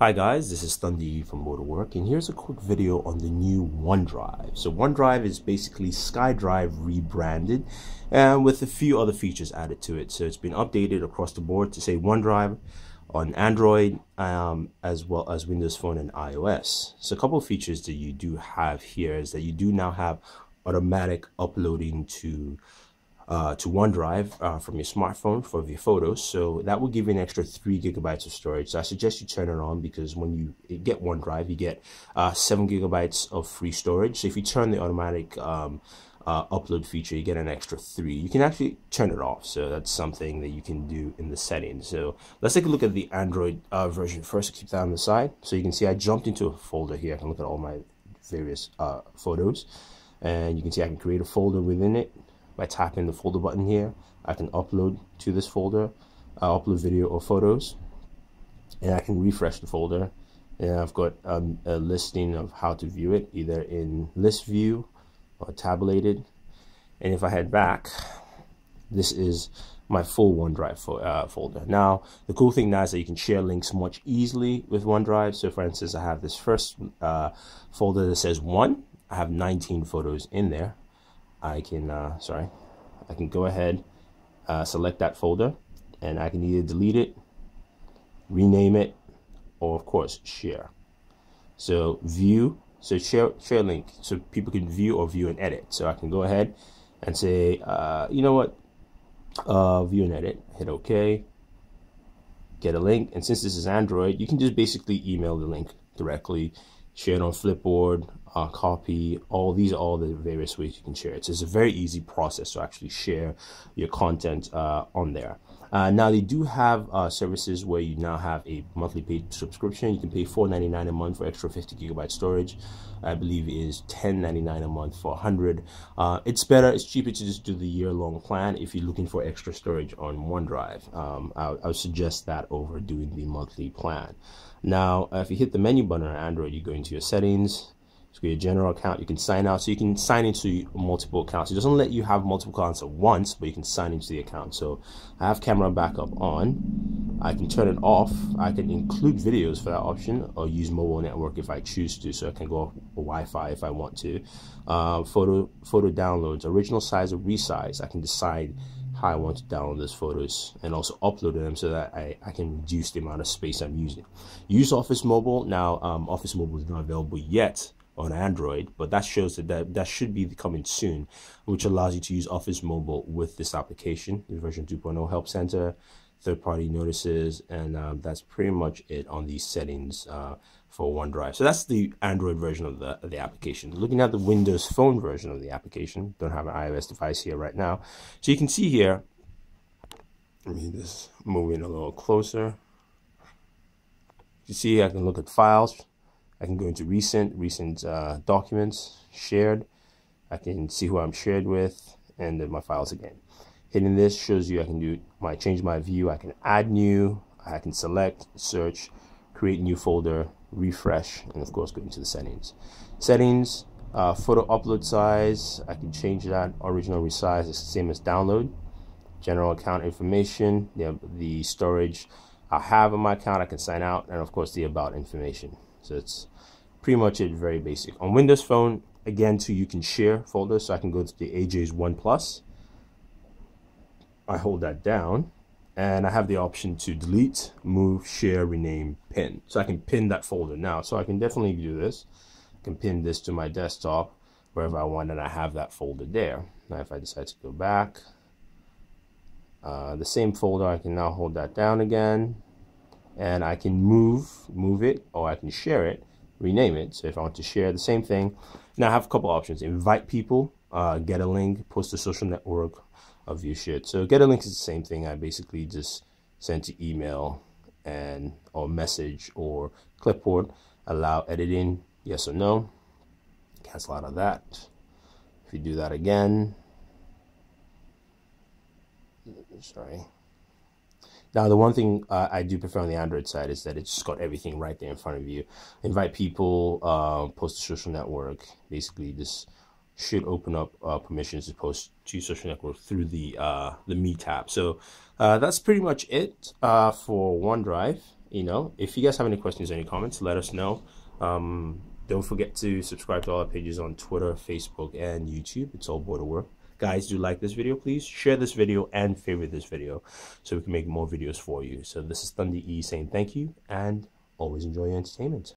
Hi guys, this is Thunder from Booredatwork and here's a quick video on the new OneDrive. So OneDrive is basically SkyDrive rebranded and with a few other features added to it. So it's been updated across the board to say OneDrive on Android um, as well as Windows Phone and iOS. So a couple features that you do have here is that you do now have automatic uploading to uh, to OneDrive uh, from your smartphone for your photos. So that will give you an extra three gigabytes of storage. So I suggest you turn it on because when you get OneDrive, you get uh, seven gigabytes of free storage. So if you turn the automatic um, uh, upload feature, you get an extra three. You can actually turn it off. So that's something that you can do in the settings. So let's take a look at the Android uh, version first. keep that on the side. So you can see I jumped into a folder here. I can look at all my various uh, photos. And you can see I can create a folder within it by tapping the folder button here. I can upload to this folder, uh, upload video or photos, and I can refresh the folder. And I've got um, a listing of how to view it, either in list view or tabulated. And if I head back, this is my full OneDrive fo uh, folder. Now, the cool thing now is that you can share links much easily with OneDrive. So for instance, I have this first uh, folder that says one. I have 19 photos in there. I can, uh, sorry, I can go ahead, uh, select that folder, and I can either delete it, rename it, or of course, share. So view, so share, share link, so people can view or view and edit. So I can go ahead and say, uh, you know what, uh, view and edit, hit OK, get a link. And since this is Android, you can just basically email the link directly, share it on Flipboard, uh, copy, all these are all the various ways you can share it. So it's a very easy process to actually share your content uh, on there. Uh, now they do have uh, services where you now have a monthly paid subscription. You can pay $4.99 a month for extra 50 gigabyte storage. I believe is $10.99 a month for 100. Uh, it's better, it's cheaper to just do the year long plan if you're looking for extra storage on OneDrive. Um, I, I would suggest that over doing the monthly plan. Now, if you hit the menu button on Android, you go into your settings, so your general account, you can sign out. So you can sign into multiple accounts. It doesn't let you have multiple accounts at once, but you can sign into the account. So I have camera backup on. I can turn it off. I can include videos for that option or use mobile network if I choose to. So I can go off Wi-Fi if I want to. Uh, photo photo downloads, original size or resize. I can decide how I want to download those photos and also upload them so that I, I can reduce the amount of space I'm using. Use Office Mobile. Now, um, Office Mobile is not available yet on Android, but that shows that, that that should be coming soon, which allows you to use Office Mobile with this application, the version 2.0 Help Center, third-party notices, and um, that's pretty much it on these settings uh, for OneDrive. So that's the Android version of the, of the application. Looking at the Windows Phone version of the application, don't have an iOS device here right now. So you can see here, let me just move in a little closer. You see, I can look at files, I can go into recent, recent uh, documents, shared. I can see who I'm shared with, and then my files again. Hitting this shows you I can do my change my view. I can add new. I can select, search, create new folder, refresh, and of course go into the settings. Settings, uh, photo upload size. I can change that. Original resize is the same as download. General account information, the, the storage I have on my account. I can sign out, and of course the about information. So it's pretty much it, very basic. On Windows Phone, again, too, you can share folders. So I can go to the AJ's One Plus. I hold that down and I have the option to delete, move, share, rename, pin. So I can pin that folder now. So I can definitely do this. I can pin this to my desktop wherever I want and I have that folder there. Now if I decide to go back, uh, the same folder, I can now hold that down again. And I can move move it or I can share it rename it. So if I want to share the same thing now I have a couple options. Invite people uh, get a link post a social network of your shit so get a link is the same thing. I basically just send to email and or message or clipboard allow editing yes or no. Cancel out of that. If you do that again sorry now, the one thing uh, I do prefer on the Android side is that it's got everything right there in front of you. Invite people, uh, post to social network. Basically, this should open up uh, permissions to post to social network through the uh, the Me tab. So uh, that's pretty much it uh, for OneDrive. you know, if you guys have any questions or any comments, let us know. Um, don't forget to subscribe to all our pages on Twitter, Facebook, and YouTube. It's all Booredatwork. Guys, do like this video, please. Share this video and favorite this video so we can make more videos for you. So this is Thunder E saying thank you and always enjoy your entertainment.